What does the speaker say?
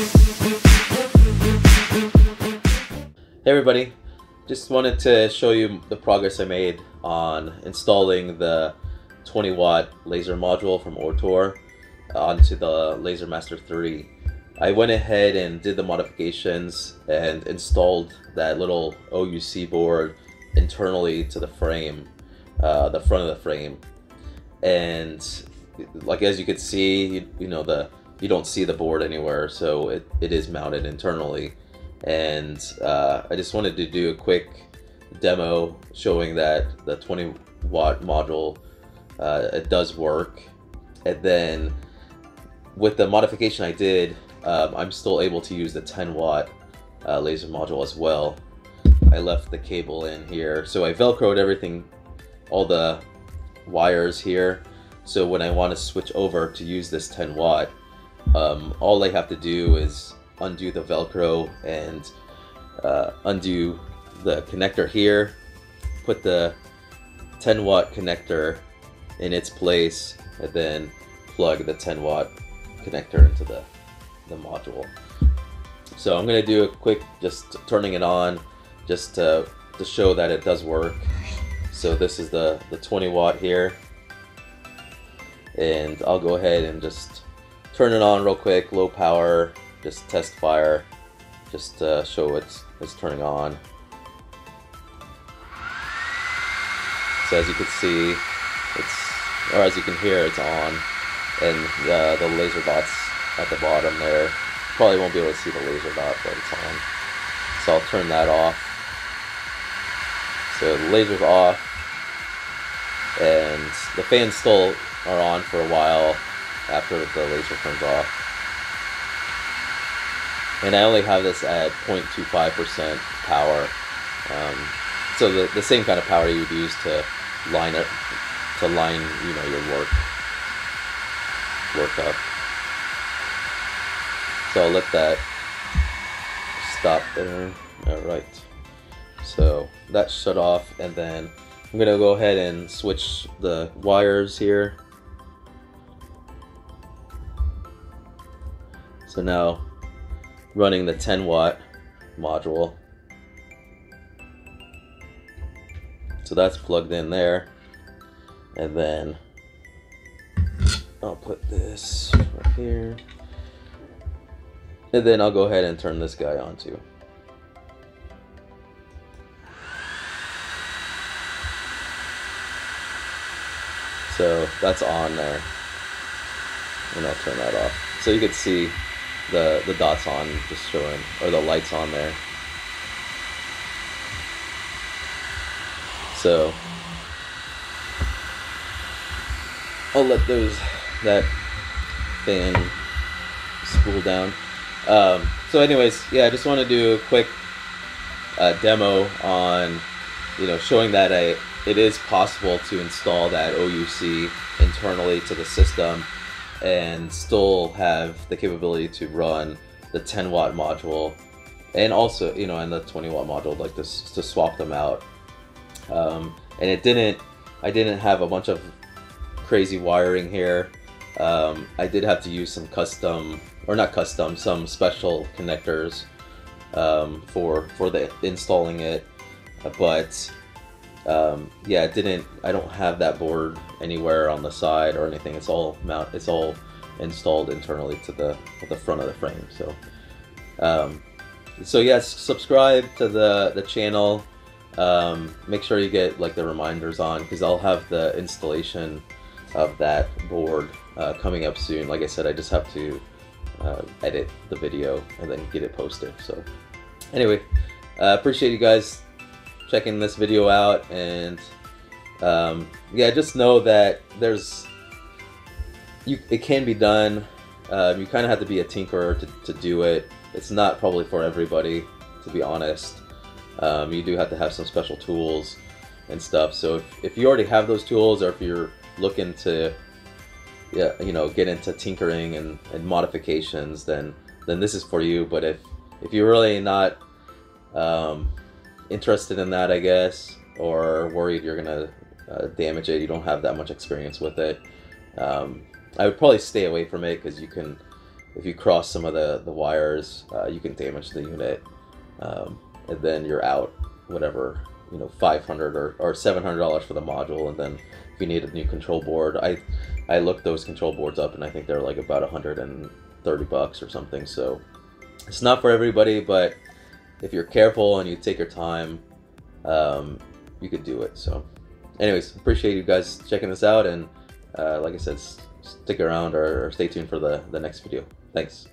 Hey everybody, just wanted to show you the progress I made on installing the 20 watt laser module from Ortur onto the Laser Master 3. I went ahead and did the modifications and installed that little OUC board internally to the frame, uh, the front of the frame. And like as you could see, you, you know, the you don't see the board anywhere, so it, it is mounted internally. And uh, I just wanted to do a quick demo showing that the 20 watt module uh, it does work. And then with the modification I did um, I'm still able to use the 10 watt uh, laser module as well. I left the cable in here. So I velcroed everything all the wires here. So when I want to switch over to use this 10 watt um, all I have to do is undo the velcro and uh, undo the connector here put the 10 watt connector in its place and then plug the 10 watt connector into the, the module. So I'm gonna do a quick just turning it on just to, to show that it does work. So this is the the 20 watt here. And I'll go ahead and just turn it on real quick low power just test fire, just to show it's, it's turning on. So as you can see, it's, or as you can hear, it's on, and the, the laser dot's at the bottom there. Probably won't be able to see the laser dot, but it's on. So I'll turn that off. So the laser's off, and the fans still are on for a while after the laser turns off and I only have this at 0.25% power. Um, so the, the same kind of power you would use to line it, to line, you know, your work, work up. So I'll let that stop there. All right. So that shut off and then I'm gonna go ahead and switch the wires here. So now running the 10 watt module. So that's plugged in there. And then I'll put this right here. And then I'll go ahead and turn this guy on too. So that's on there. And I'll turn that off. So you can see the the dots on just showing or the lights on there. So I'll let those that fan spool down. Um, so anyways yeah I just want to do a quick uh, demo on you know showing that I it is possible to install that OUC internally to the system and still have the capability to run the 10 watt module and also you know and the 20 watt module like this to swap them out. Um, and it didn't I didn't have a bunch of crazy wiring here. Um, I did have to use some custom or not custom some special connectors um, for for the installing it. But um, yeah, it didn't. I don't have that board anywhere on the side or anything. It's all mount. It's all installed internally to the to the front of the frame. So, um, so yes, subscribe to the the channel. Um, make sure you get like the reminders on because I'll have the installation of that board uh, coming up soon. Like I said, I just have to uh, edit the video and then get it posted. So, anyway, uh, appreciate you guys checking this video out and um, yeah just know that there's you it can be done. Um, you kind of have to be a tinkerer to, to do it. It's not probably for everybody to be honest. Um, you do have to have some special tools and stuff. So if, if you already have those tools or if you're looking to yeah you know get into tinkering and, and modifications then then this is for you. But if if you're really not um, interested in that, I guess, or worried you're gonna uh, damage it, you don't have that much experience with it, um, I would probably stay away from it because you can, if you cross some of the, the wires, uh, you can damage the unit um, and then you're out whatever you know 500 or, or 700 dollars for the module and then if you need a new control board i i looked those control boards up and i think they're like about 130 bucks or something so it's not for everybody but if you're careful and you take your time um, you could do it so. Anyways appreciate you guys checking this out and uh, like i said stick around or, stay tuned for the the next video. Thanks